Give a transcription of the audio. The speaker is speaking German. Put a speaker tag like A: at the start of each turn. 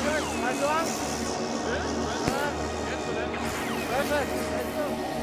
A: Also, du du du
B: was? was?
C: Perfect. Nice one. Perfect.